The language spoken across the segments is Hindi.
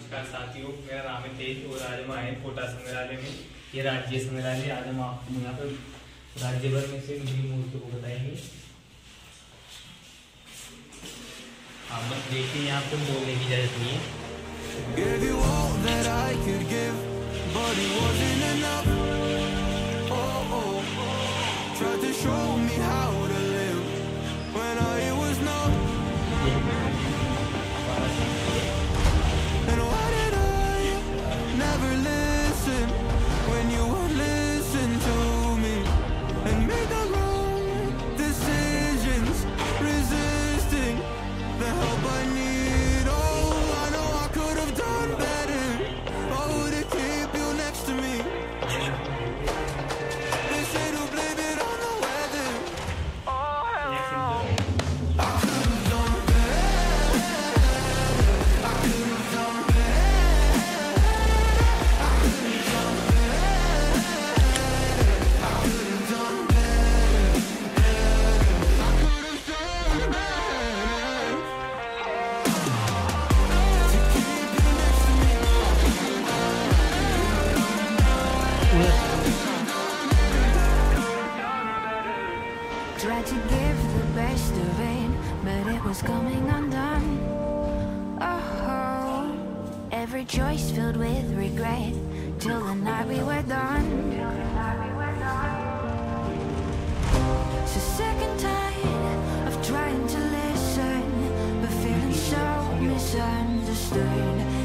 नमस्कार साथियों मेरा नाम है तेज और आज हम आए कोटा संग्रहालय में। ये राज्य संग्रहालय आज हम आपको यहाँ पर राज्य भर में से मिली मूर्तियों को बताएँगे। हाँ बस देखिए यहाँ पर बोलने की इजाज़त नहीं है। Tried to show me how to live when I was numb. The best of but it was coming undone. Oh, every choice filled with regret till the night we were done. So sick and tired of trying to listen, but feeling so misunderstood.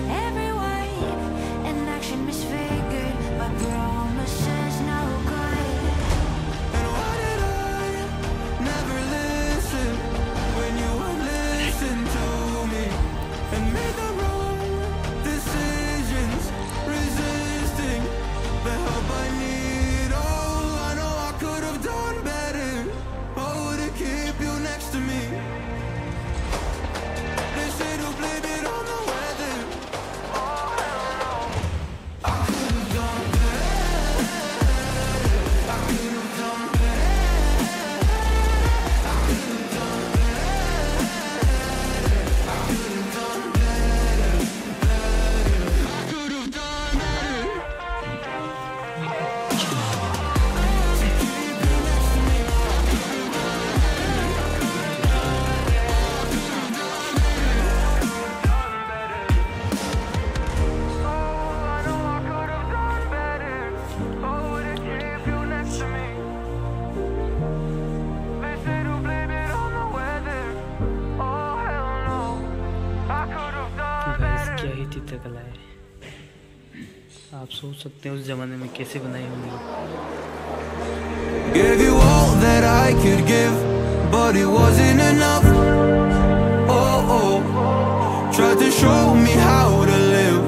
Better. चित्रकला है आप सोच सकते हैं उस जमाने में कैसे बनाई होंगी Gave you all that I could give, but it wasn't enough. Oh, oh, tried to show me how to live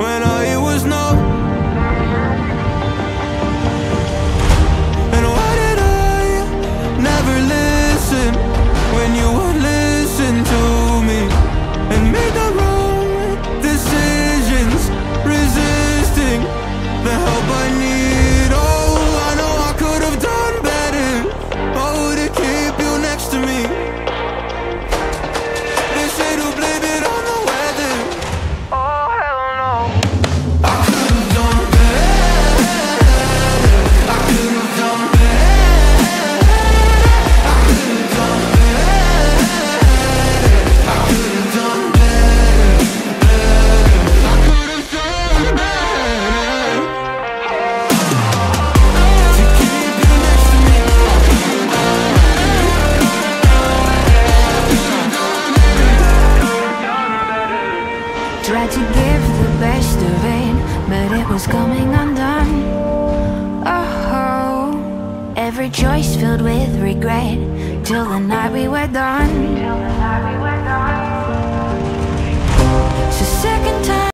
when I Tried to give the best of it, but it was coming undone. Oh, every choice filled with regret till the night we were done. Till the night we were tired.